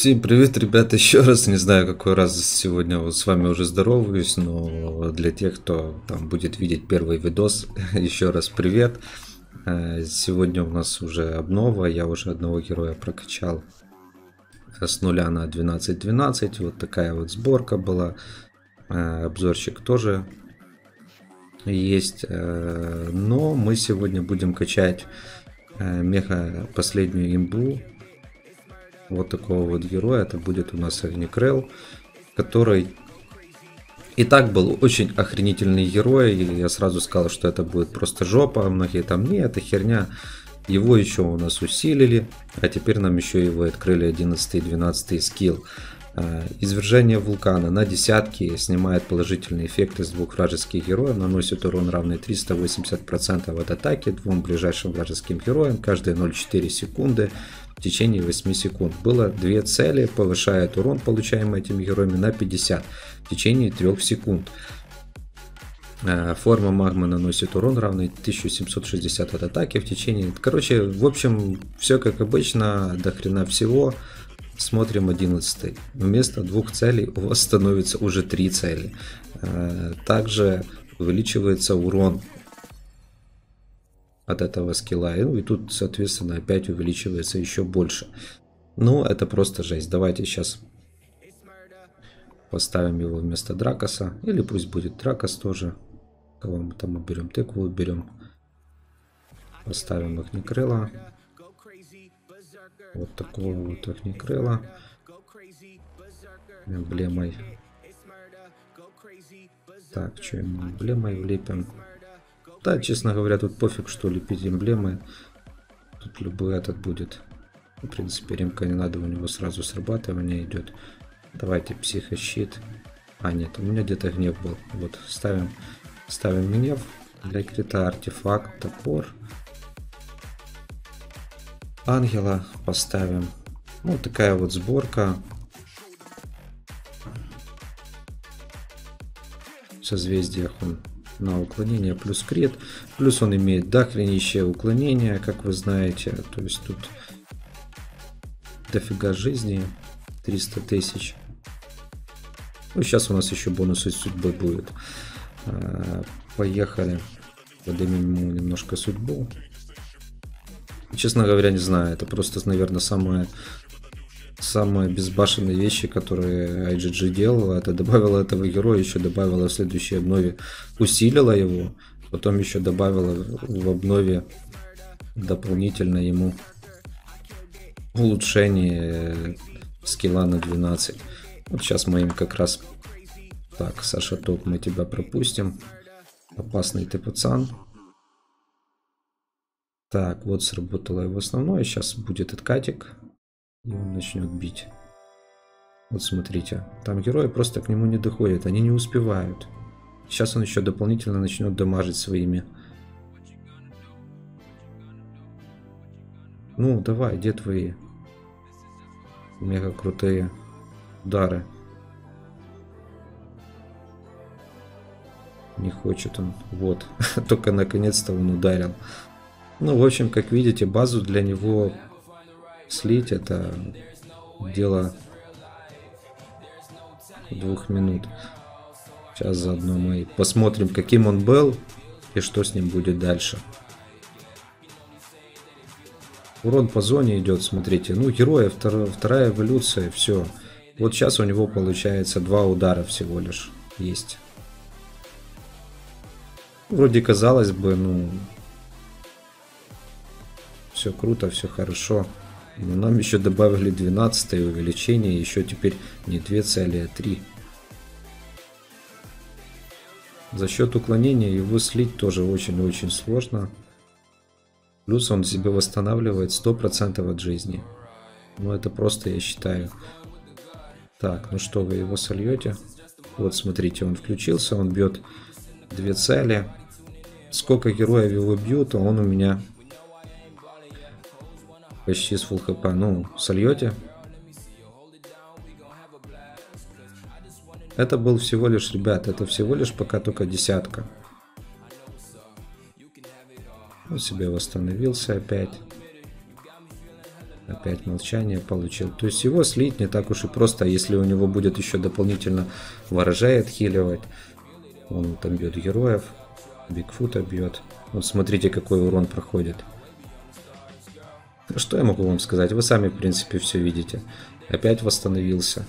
Всем привет, ребята, еще раз, не знаю, какой раз сегодня вот с вами уже здороваюсь, но для тех, кто там будет видеть первый видос, еще раз привет. Э, сегодня у нас уже обнова, я уже одного героя прокачал с нуля на 12-12, вот такая вот сборка была, э, обзорчик тоже есть, э, но мы сегодня будем качать мега последнюю имбу вот такого вот героя. Это будет у нас Огнекрел, который и так был очень охренительный герой. И я сразу сказал, что это будет просто жопа. Многие там, не, это херня. Его еще у нас усилили, а теперь нам еще его открыли 11 и 12 скилл. А, извержение вулкана на десятки снимает положительный эффект из двух вражеских героев, наносит урон равный 380% от атаки двум ближайшим вражеским героям каждые 0,4 секунды в течение 8 секунд. Было две цели, повышает урон, получаемый этими героями, на 50 в течение 3 секунд. Э, форма магмы наносит урон, равный 1760 от атаки в течение... Короче, в общем, все как обычно, до хрена всего. Смотрим 11. Вместо двух целей у вас становится уже три цели. Э, также увеличивается урон от этого скилла. Ну и тут, соответственно, опять увеличивается еще больше. Ну, это просто жесть. Давайте сейчас поставим его вместо Дракоса. Или пусть будет Дракос тоже. Кого мы там уберем? Тыкву уберем. Поставим Огнекрыла. Вот такого вот Огнекрыла. Эмблемой. Так, что ему эмблемой влепим? Да, честно говоря, тут пофиг, что лепить эмблемы. Тут любой этот будет. В принципе, ремка не надо, у него сразу срабатывание идет. Давайте психощит. А, нет, у меня где-то гнев был. Вот, ставим, ставим гнев. Для крита артефакт, топор. Ангела поставим. Вот такая вот сборка. В он на уклонение плюс крит. Плюс он имеет дохренищее уклонение, как вы знаете. То есть тут дофига жизни. 300 тысяч. Ну, сейчас у нас еще бонусы судьбы будет. А, поехали. Поднимем ему немножко судьбу. Честно говоря, не знаю. Это просто, наверное, самое самые безбашенные вещи, которые IGG делала, это добавила этого героя, еще добавила в следующей обнове, усилила его, потом еще добавила в обнове дополнительно ему улучшение скилла на 12. Вот сейчас мы им как раз... Так, Саша Топ, мы тебя пропустим. Опасный ты пацан. Так, вот сработало его основное. Сейчас будет откатик. И он начнет бить. Вот смотрите, там герои просто к нему не доходят, они не успевают. Сейчас он еще дополнительно начнет дамажить своими. Ну, давай, где твои мега крутые удары? Не хочет он. Вот, только наконец-то он ударил. Ну, в общем, как видите, базу для него слить это дело двух минут. Сейчас заодно мы посмотрим, каким он был и что с ним будет дальше. Урон по зоне идет, смотрите. Ну, героя, вторая, вторая эволюция, все. Вот сейчас у него получается два удара всего лишь есть. Вроде казалось бы, ну, все круто, все хорошо. Но нам еще добавили 12 увеличение, еще теперь не 2 цели, а 3. За счет уклонения его слить тоже очень-очень сложно. Плюс он себе восстанавливает 100% от жизни. Ну это просто я считаю. Так, ну что, вы его сольете? Вот смотрите, он включился, он бьет две цели. Сколько героев его бьют, а он у меня почти с full хп. Ну, сольете. Это был всего лишь, ребят, это всего лишь пока только десятка. Он себе восстановился опять. Опять молчание получил. То есть его слить не так уж и просто, если у него будет еще дополнительно ворожай отхиливать. Он там бьет героев, Бигфута бьет. Вот смотрите, какой урон проходит. Что я могу вам сказать? Вы сами, в принципе, все видите. Опять восстановился.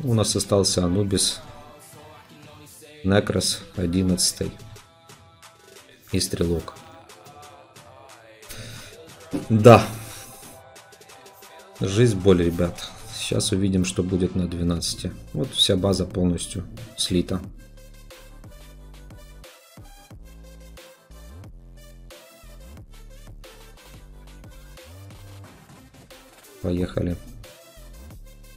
У нас остался Анубис. Некрос 11 и Стрелок. Да. Жизнь боль, ребят. Сейчас увидим, что будет на 12. Вот вся база полностью слита. Поехали.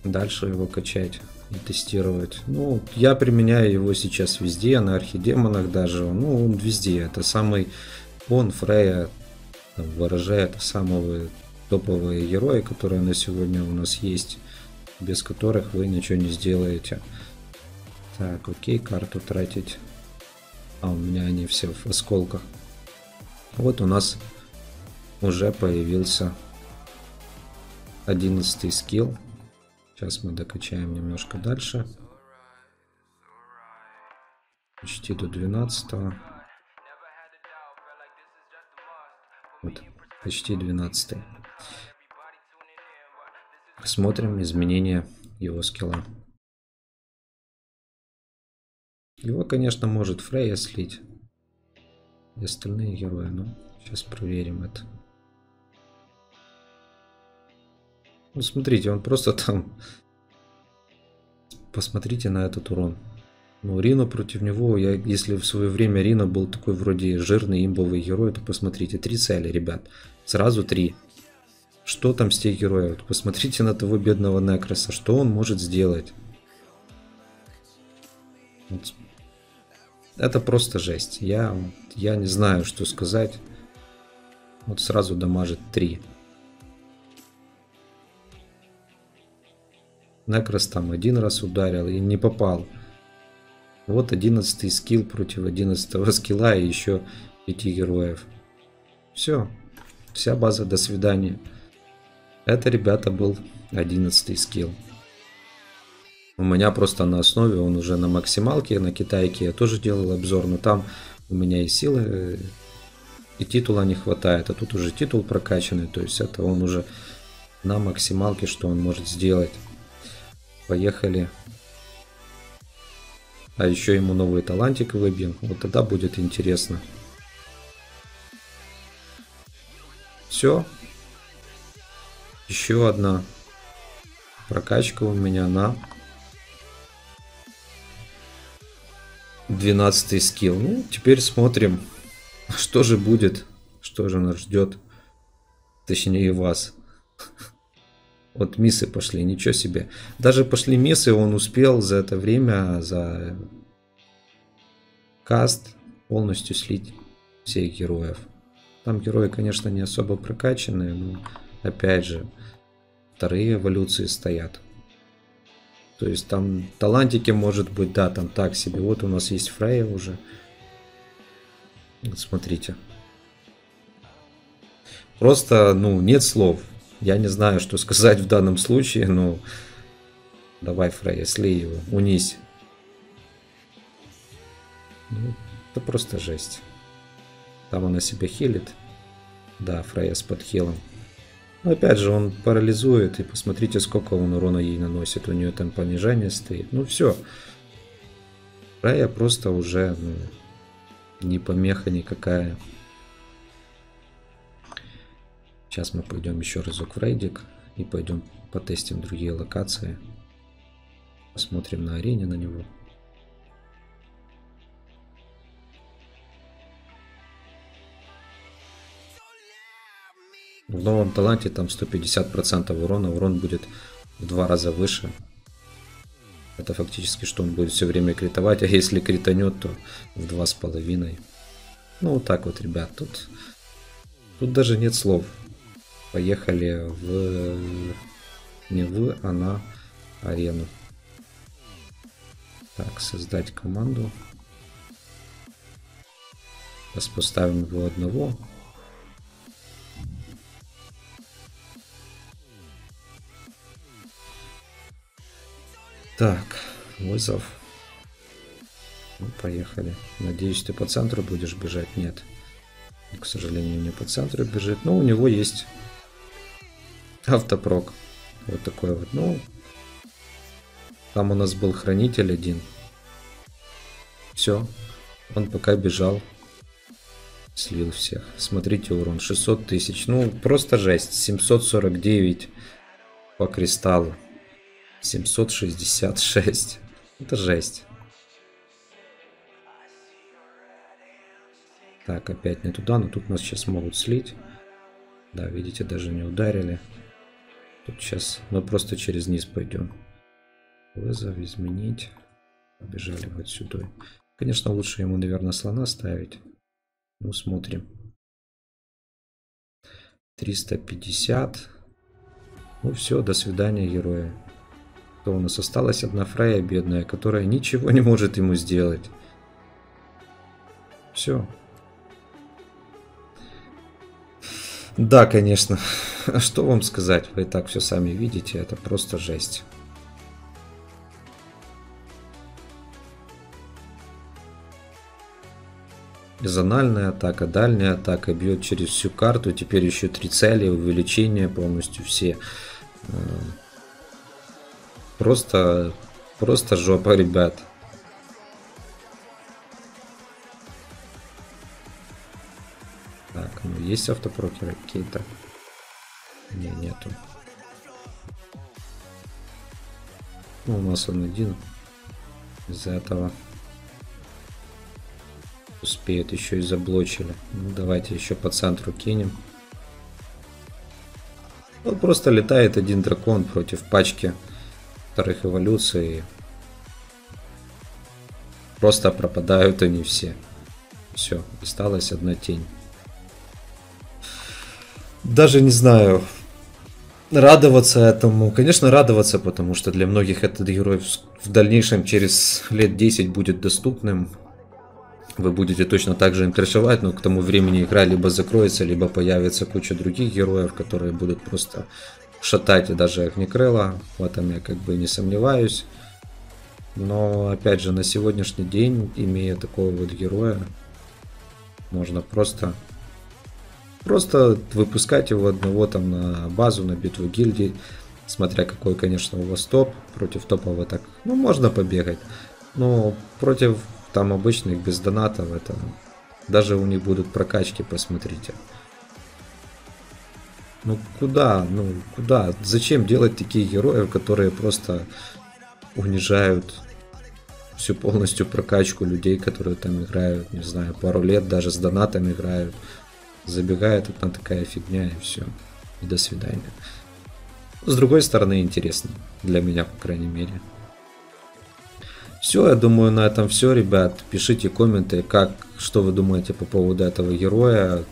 Дальше его качать и тестировать. Ну, я применяю его сейчас везде, на архидемонах даже. Ну, он везде. Это самый... Он, Фрея, выражает самые топовые герои, которые на сегодня у нас есть, без которых вы ничего не сделаете. Так, окей, карту тратить. А, у меня они все в осколках. Вот у нас уже появился одиннадцатый скилл. Сейчас мы докачаем немножко дальше. Почти до 12. Вот, почти 12. Смотрим изменения его скилла. Его, конечно, может Фрейя слить. И остальные герои, но сейчас проверим это. Ну, смотрите, он просто там... Посмотрите на этот урон. Ну, Рино против него, я, если в свое время Рино был такой вроде жирный имбовый герой, то посмотрите, три цели, ребят. Сразу три. Что там с тех героев? Посмотрите на того бедного Некроса, что он может сделать. Вот. Это просто жесть. Я, я не знаю, что сказать. Вот сразу дамажит 3. Некрос там один раз ударил и не попал. Вот 11 скилл против 11 скилла и еще 5 героев. Все. Вся база, до свидания. Это, ребята, был 11 скилл. У меня просто на основе, он уже на максималке, на китайке я тоже делал обзор, но там у меня и силы, э, и титула не хватает, а тут уже титул прокачанный, то есть это он уже на максималке, что он может сделать. Поехали а еще ему новый талантик выбьем. Вот тогда будет интересно. Все. Еще одна прокачка у меня на 12 скилл. Ну, теперь смотрим, что же будет, что же нас ждет. Точнее вас. Вот миссы пошли, ничего себе. Даже пошли миссы, он успел за это время, за каст полностью слить всех героев. Там герои, конечно, не особо прокачанные, но опять же, вторые эволюции стоят. То есть там талантики может быть, да, там так себе. Вот у нас есть Фрейя уже. Смотрите. Просто, ну, нет слов. Я не знаю, что сказать в данном случае, но давай, Фрейя, слей его, унись. Ну, это просто жесть. Там она себя хилит. Да, Фрейя с подхилом. Но опять же, он парализует, и посмотрите, сколько он урона ей наносит. У нее там понижение стоит. Ну все. Фрейя просто уже ну, не помеха никакая. Сейчас мы пойдем еще разок в рейдик и пойдем потестим другие локации. Посмотрим на арене на него. В новом таланте там 150% урона, урон будет в два раза выше. Это фактически, что он будет все время критовать, а если кританет, то в два с половиной. Ну вот так вот, ребят, тут, тут даже нет слов поехали в... не в, а на арену. Так, создать команду. Сейчас поставим его одного. Так, вызов. Ну, поехали. Надеюсь, ты по центру будешь бежать? Нет. К сожалению, не по центру бежит. Но у него есть автопрок. Вот такой вот. Ну, там у нас был хранитель один. Все. Он пока бежал. Слил всех. Смотрите урон. 600 тысяч. Ну, просто жесть. 749 по кристаллу. 766. Это жесть. Так, опять не туда, но тут нас сейчас могут слить. Да, видите, даже не ударили. Тут сейчас мы просто через низ пойдем. Вызов изменить. Побежали вот сюда. Конечно, лучше ему, наверное, слона ставить. Ну, смотрим. 350. Ну все, до свидания, герои. То у нас осталась одна Фрейя бедная, которая ничего не может ему сделать. Все. Да, конечно. А что вам сказать? Вы и так все сами видите. Это просто жесть. Зональная атака, дальняя атака бьет через всю карту. Теперь еще три цели, увеличение полностью все. Э, просто, просто жопа, ребят. Есть автопрокеры какие-то? Не, нету. Ну, у нас он один из-за этого успеют, еще и заблочили. Ну, давайте еще по центру кинем. Вот просто летает один дракон против пачки вторых эволюций. Просто пропадают они все. Все, осталась одна тень. Даже не знаю, радоваться этому. Конечно, радоваться, потому что для многих этот герой в дальнейшем через лет 10 будет доступным вы будете точно так же им но к тому времени игра либо закроется, либо появится куча других героев, которые будут просто шатать и даже Огнекрыла. В этом я как бы не сомневаюсь. Но опять же, на сегодняшний день, имея такого вот героя, можно просто просто выпускать его одного там на базу, на битву гильдии. Смотря какой, конечно, у вас топ. Против топового так, ну, можно побегать. Но против там обычных без донатов это... Даже у них будут прокачки, посмотрите. Ну куда, ну куда? Зачем делать такие героев, которые просто унижают всю полностью прокачку людей, которые там играют, не знаю, пару лет даже с донатом играют. Забегает одна такая фигня и все. И до свидания. С другой стороны, интересно. Для меня, по крайней мере. Все, я думаю, на этом все, ребят. Пишите комменты, как, что вы думаете по поводу этого героя.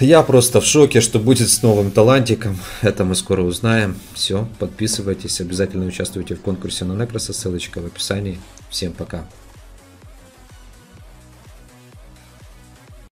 Я просто в шоке, что будет с новым талантиком. Это мы скоро узнаем. Все, подписывайтесь, обязательно участвуйте в конкурсе на Некроса, ссылочка в описании. Всем пока.